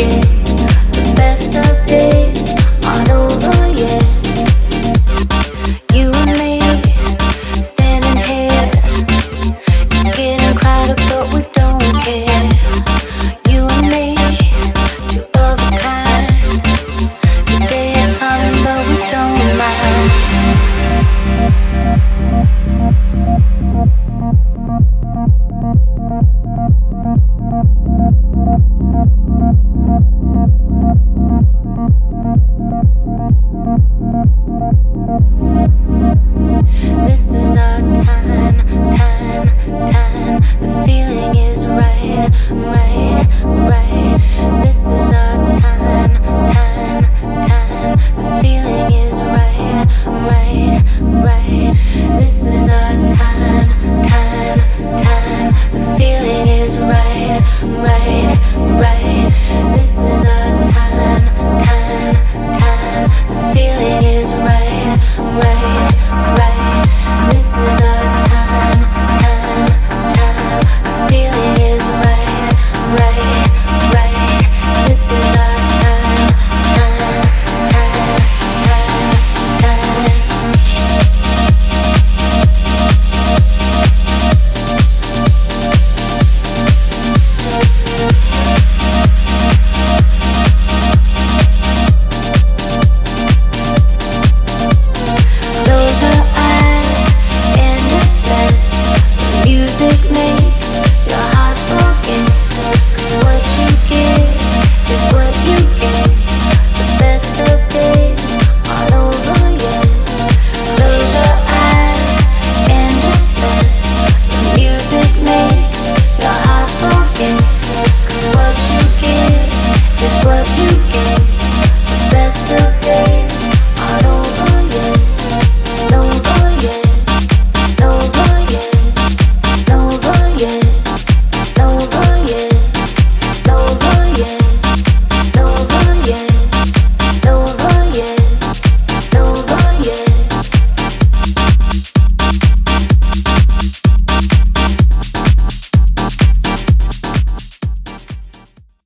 get